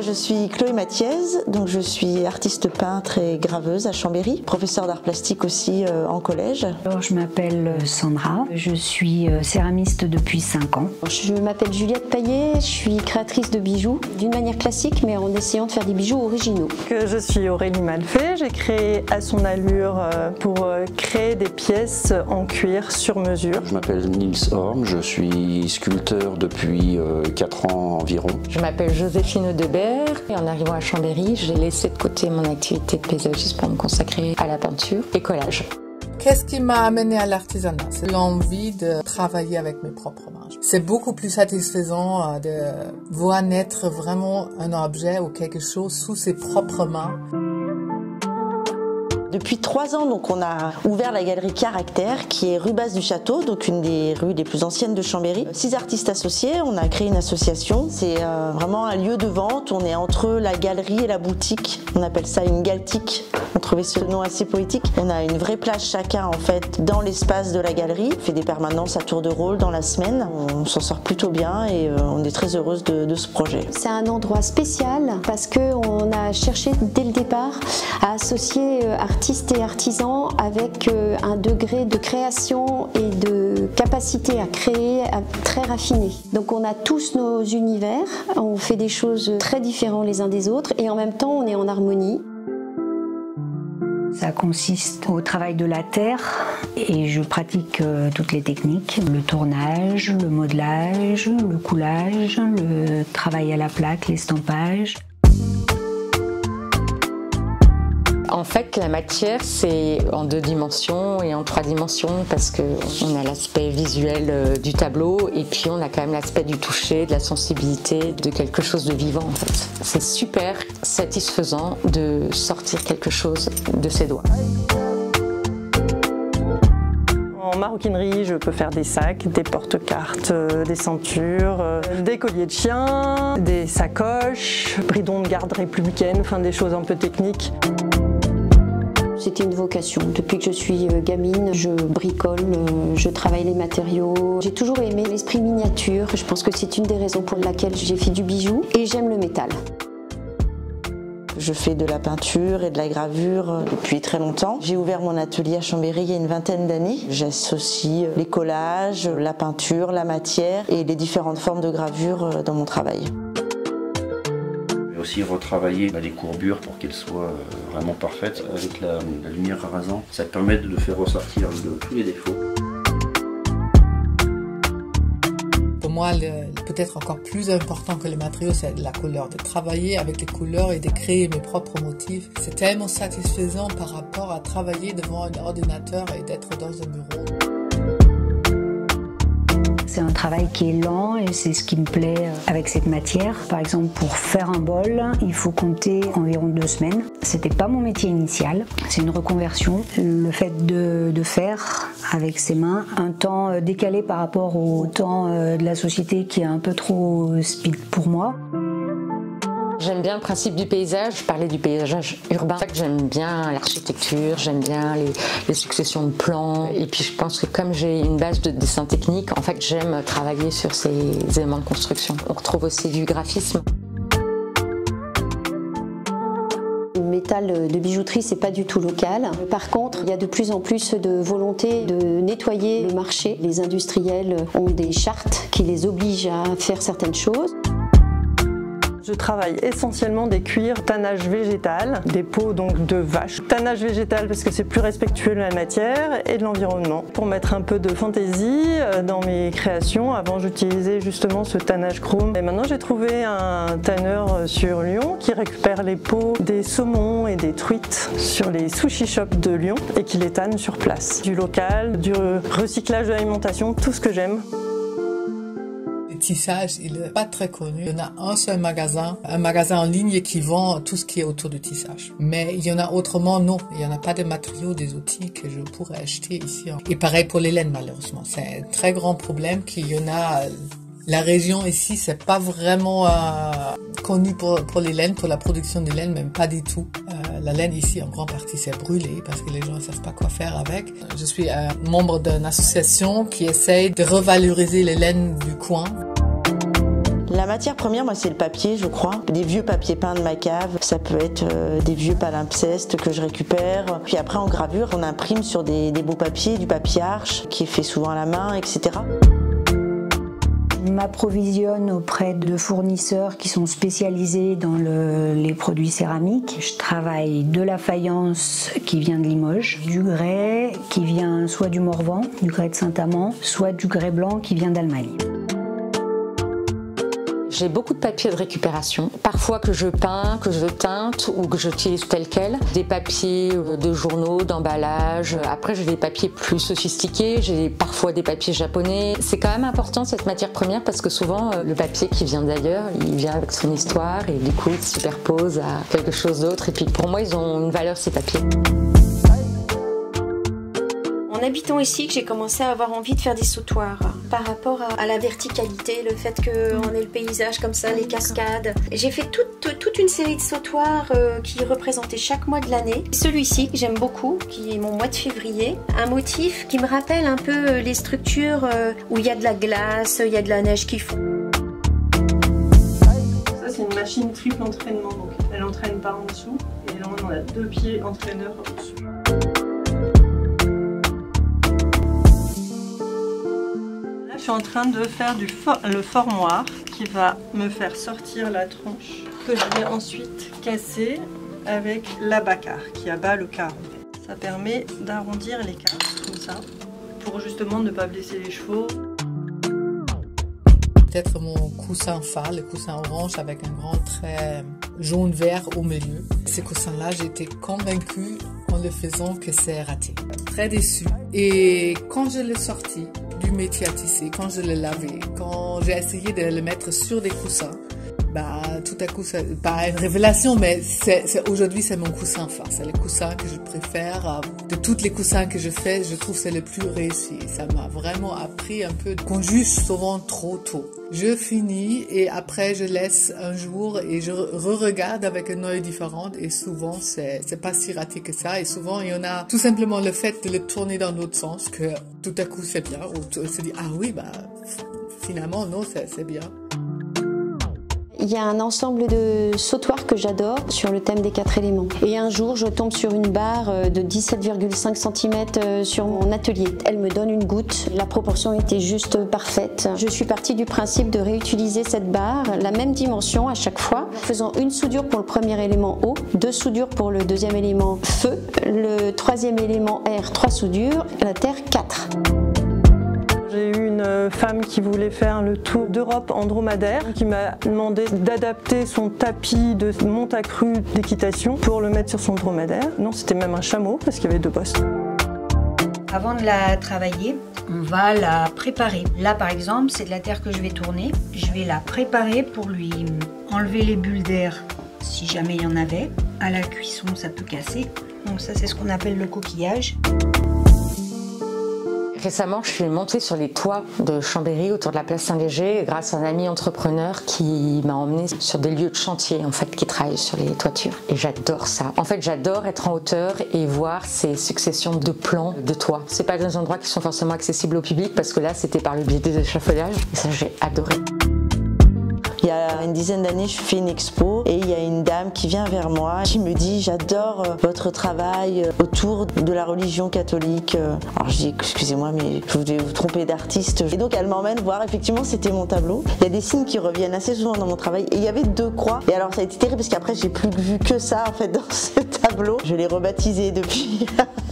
je suis Chloé Mathiez, donc je suis artiste peintre et graveuse à Chambéry, professeur d'art plastique aussi euh, en collège. Alors, je m'appelle Sandra, je suis euh, céramiste depuis 5 ans. Je m'appelle Juliette Paillet, je suis créatrice de bijoux d'une manière classique mais en essayant de faire des bijoux originaux. Je suis Aurélie Malfait, j'ai créé à son allure euh, pour créer des pièces en cuir sur mesure. Je m'appelle Nils Horn, je suis sculpteur depuis 4 ans environ. Je m'appelle Joséphine Debert et en arrivant à Chambéry, j'ai laissé de côté mon activité de paysagiste pour me consacrer à la peinture et collage. Qu'est-ce qui m'a amené à l'artisanat? C'est l'envie de travailler avec mes propres mains. C'est beaucoup plus satisfaisant euh, de voir naître vraiment un objet ou quelque chose sous ses propres mains. Depuis trois ans, donc, on a ouvert la galerie Caractère, qui est rue Basse du Château, donc une des rues les plus anciennes de Chambéry. Six artistes associés, on a créé une association. C'est euh, vraiment un lieu de vente. On est entre la galerie et la boutique. On appelle ça une galtique. On trouvait ce nom assez poétique. On a une vraie place chacun en fait dans l'espace de la galerie. On fait des permanences à tour de rôle dans la semaine. On s'en sort plutôt bien et euh, on est très heureuse de, de ce projet. C'est un endroit spécial parce qu'on a cherché dès le départ à associer euh, artistes artistes et artisans avec euh, un degré de création et de capacité à créer très raffiné. Donc on a tous nos univers, on fait des choses très différentes les uns des autres et en même temps on est en harmonie. Ça consiste au travail de la terre et je pratique euh, toutes les techniques, le tournage, le modelage, le coulage, le travail à la plaque, l'estampage. En fait, la matière, c'est en deux dimensions et en trois dimensions parce qu'on a l'aspect visuel euh, du tableau et puis on a quand même l'aspect du toucher, de la sensibilité, de quelque chose de vivant en fait. C'est super satisfaisant de sortir quelque chose de ses doigts. En maroquinerie, je peux faire des sacs, des porte-cartes, euh, des ceintures, euh, des colliers de chien, des sacoches, bridons de garde républicaine, enfin des choses un peu techniques. C'était une vocation. Depuis que je suis euh, gamine, je bricole, euh, je travaille les matériaux. J'ai toujours aimé l'esprit miniature. Je pense que c'est une des raisons pour laquelle j'ai fait du bijou et j'aime le métal. Je fais de la peinture et de la gravure euh, depuis très longtemps. J'ai ouvert mon atelier à Chambéry il y a une vingtaine d'années. J'associe les collages, la peinture, la matière et les différentes formes de gravure dans mon travail retravailler bah, les courbures pour qu'elles soient euh, vraiment parfaites avec la, lumière rasant. Ça permet de faire ressortir tous les défauts. Pour moi, peut-être encore plus important que les matériaux, c'est la couleur. De travailler avec les couleurs et de créer mes propres motifs, c'est tellement satisfaisant par rapport à travailler devant un ordinateur et d'être dans un bureau. C'est un travail qui est lent et c'est ce qui me plaît euh, avec cette matière. Par exemple, pour faire un bol, il faut compter environ deux semaines. C'était pas mon métier initial, c'est une reconversion. Le fait de, de, faire avec ses mains un temps euh, décalé par rapport au temps euh, de la société qui est un peu trop speed pour moi. J'aime bien le principe du paysage, je parlais du paysage urbain. En fait, j'aime bien l'architecture, j'aime bien les, successions de plans. Et puis je pense que comme j'ai une base de dessin technique, en fait, j'aime travailler sur ces éléments de construction. On retrouve aussi du graphisme. Le métal de bijouterie, c'est pas du tout local. Par contre, il y a de plus en plus de volonté de nettoyer le marché. Les industriels ont des chartes qui les obligent à faire certaines choses. Je travaille essentiellement des cuirs tannage végétal, des peaux donc de vache. Tannage végétal parce que c'est plus respectueux de la matière et de l'environnement. Pour mettre un peu de fantaisie euh, dans mes créations, avant j'utilisais justement ce tannage chrome. Et maintenant j'ai trouvé un tanneur euh, sur Lyon qui récupère les peaux des saumons et des truites sur les sushi shops de Lyon et qui les tanne sur place. Du local, du recyclage de l'alimentation, tout ce que j'aime tissage, il n'est pas très connu. Il y en a un seul magasin, un magasin en ligne qui vend tout ce qui est autour du tissage. Mais il y en a autrement, non. Il n'y en a pas de matériaux, des outils que je pourrais acheter ici. Et pareil pour les laines, malheureusement. C'est un très grand problème qu'il y en a la région ici, c'est pas vraiment euh, connu pour, les laines, pour la production de laine, même pas du tout. Euh, la laine ici, en grande partie, c'est brûlé parce que les gens ne savent pas quoi faire avec. Je suis membre d'une association qui essaye de revaloriser les laines du coin. La matière première, moi, c'est le papier, je crois. Des vieux papiers peints de ma cave. Ça peut être euh, des vieux palimpsestes que je récupère. Puis après, en gravure, on imprime sur des, beaux papiers, du papier arche, qui est fait souvent à la main, etc. Je m'approvisionne auprès de fournisseurs qui sont spécialisés dans le- les produits céramiques. Je travaille de la faïence qui vient de Limoges, du grès qui vient soit du Morvan, du grès de Saint-Amand, soit du grès blanc qui vient d'Allemagne. J'ai beaucoup de papiers de récupération, parfois que je peins, que je teinte ou que j'utilise tel quel. Des papiers euh, de journaux, d'emballage. Après, j'ai des papiers plus sophistiqués, j'ai parfois des papiers japonais. C'est quand même important cette matière première parce que souvent, euh, le papier qui vient d'ailleurs, il vient avec son histoire et du coup, il se superpose à quelque chose d'autre. Et puis pour moi, ils ont une valeur ces papiers. En habitant ici, que j'ai commencé à avoir envie de faire des sautoirs par rapport à, la verticalité, le fait qu'on ait le paysage comme ça, les cascades. J'ai fait toute, toute une série de sautoirs euh, qui représentaient chaque mois de l'année. Celui-ci, que j'aime beaucoup, qui est mon mois de février, un motif qui me rappelle un peu euh, les structures euh, où il y a de la glace, il y a de la neige qui fond. Ça, c'est une machine triple entraînement. Donc, elle entraîne par en dessous. Et là, on a deux pieds entraîneurs au-dessus. Je suis en train de faire du le formoir qui va me faire sortir la tronche que je vais ensuite casser avec l'abacar qui abat le carreau. Ça permet d'arrondir les cartes comme ça pour justement ne pas blesser les chevaux. Peut-être mon coussin phare, le coussin orange avec un grand trait jaune-vert au milieu. Ces coussins-là, j'étais convaincue en le faisant que c'est raté. Très déçue. Et quand je l'ai sorti du quand je l'ai lavé, quand j'ai essayé de le mettre sur des coussins, tout à coup, c'est pas une révélation, mais aujourd'hui, c'est mon coussin phare. C'est le coussin que je préfère. euh, De toutes les coussins que je fais, je trouve que c'est le plus réussi. Ça m'a vraiment appris un peu qu'on juge souvent trop tôt. Je finis et après, je laisse un jour et je re-regarde avec un œil différent et souvent, c'est, pas si raté que ça. Et souvent, il y en a tout simplement le fait de le tourner dans l'autre sens que tout à coup, c'est bien. On se dit, ah oui, bah, finalement, non, c'est bien. Il y a un ensemble de sautoirs que j'adore sur le thème des quatre éléments. Et un jour, je tombe sur une barre euh, de 17,5 cm sur mon atelier. Elle me donne une goutte. La proportion était juste parfaite. Je suis partie du principe de réutiliser cette barre, la même dimension à chaque fois, faisant une soudure pour le premier élément eau, deux soudures pour le deuxième élément feu, le troisième élément air, trois soudures, la terre, quatre. Une femme qui voulait faire le tour d'Europe en dromadaire, qui m'a demandé d'adapter son tapis de monte à crue d'équitation pour le mettre sur son dromadaire. Non, c'était même un chameau parce qu'il y avait deux postes. Avant de la travailler, on va la préparer. Là, par exemple, c'est de la terre que je vais tourner. Je vais la préparer pour lui enlever les bulles d'air, si jamais il y en avait. À la cuisson, ça peut casser. Donc ça, c'est ce qu'on appelle le coquillage. Récemment, je suis montée sur les toits de Chambéry autour de la place Saint-Léger grâce à un ami entrepreneur qui m'a emmenée sur des lieux de chantier en fait qui travaillent sur les toitures et j'adore ça. En fait, j'adore être en hauteur et voir ces successions de plans de toits. C'est pas des endroits qui sont forcément accessibles au public parce que là, c'était par le biais des échafaudages et ça j'ai adoré. Il y a une dizaine d'années, je fais une expo et il y a une dame qui vient vers moi qui me dit J'adore euh, votre travail euh, autour de la religion catholique. Euh, Alors je dis Excusez-moi, mais vous devez vous tromper d'artiste. Et donc elle m'emmène voir, effectivement, c'était mon tableau. Il y a des signes qui reviennent assez souvent dans mon travail et il y avait deux croix. Et alors ça a été terrible parce qu'après, j'ai plus vu que ça en fait dans ce tableau. Je l'ai rebaptisé depuis.